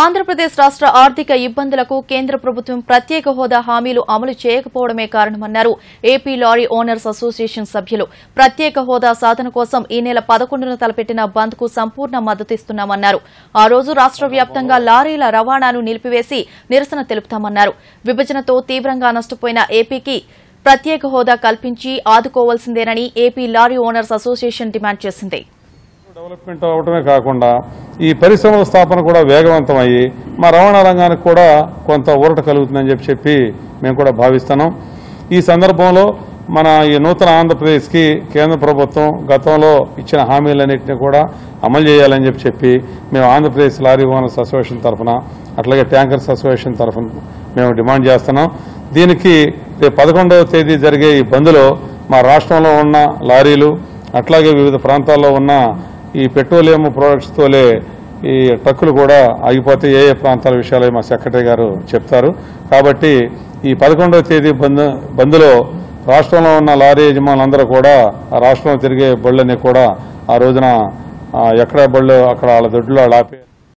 ఆంధ్రప్రదేశ్ రాష్ట్ర ఆర్థిక ఇబ్బందులకు కేంద్ర ప్రభుత్వం ప్రత్యేక హోదా హామీలు అమలు చేయకపోవడమే కారణమన్నారు ఏపీ లారీ ఓనర్స్ అసోసియేషన్ సభ్యులు. ప్రత్యేక హోదా సాధన కోసం ఈ నెల పదకొండున తలపెట్టిన బంద్కు సంపూర్ణ మద్దతిస్తున్నామన్నారు. ఆ రోజు రాష్ట్ర వ్యాప్తంగా లారీల రవాణాను నిలిపివేసి నిరసన తెలుపుతామన్నారు. విభజనతో తీవ్రంగా నష్టపోయిన ఏపీకి ప్రత్యేక హోదా కల్పించి ఆదుకోవాల్సిందేనని AP lorry owners association demand చేసింది. డెవలప్మెంట్ అవటమే కాకుండా ఈ పరిశ్రమల స్థాపన కూడా వేగవంతం అయ్యి మా రవాణా రంగానికి కూడా కొంత ఊరట కలుగుతుందని చెప్పి చెప్పి మేము కూడా భావిస్తున్నాం. ఈ సందర్భంలో మన ఈ నూతన ఆంధ్రప్రదేశ్కి కేంద్ర ప్రభుత్వం గతంలో ఇచ్చిన హామీలన్నింటినీ కూడా అమలు చేయాలని చెప్పి చెప్పి మేము ఆంధ్రప్రదేశ్ లారీ ఓనర్స్ అసోసియేషన్ తరఫున అట్లాగే ట్యాంకర్స్ అసోసియేషన్ తరఫున మేము డిమాండ్ చేస్తున్నాం. దీనికి రేపు పదకొండవ తేదీ జరిగే ఈ బంద్లో మా రాష్ట్రంలో ఉన్న లారీలు అట్లాగే వివిధ ప్రాంతాల్లో ఉన్న ఈ పెట్రోలియం ప్రొడక్ట్స్ తోలే ఈ ట్రక్కులు కూడా ఆగిపోతే ఏ ఏ ప్రాంతాల విషయాలు మా సెక్రటరీ గారు చెప్తారు. కాబట్టి ఈ పదకొండవ తేదీ బంద్ బంద్లో రాష్ట్రంలో ఉన్న లారీ యజమానులందరూ కూడా ఆ రాష్ట్రంలో తిరిగే బళ్ళని కూడా ఆ రోజున ఎక్కడ బళ్ళు అక్కడ వాళ్ళ దొడ్డులో వాళ్ళు ఆపే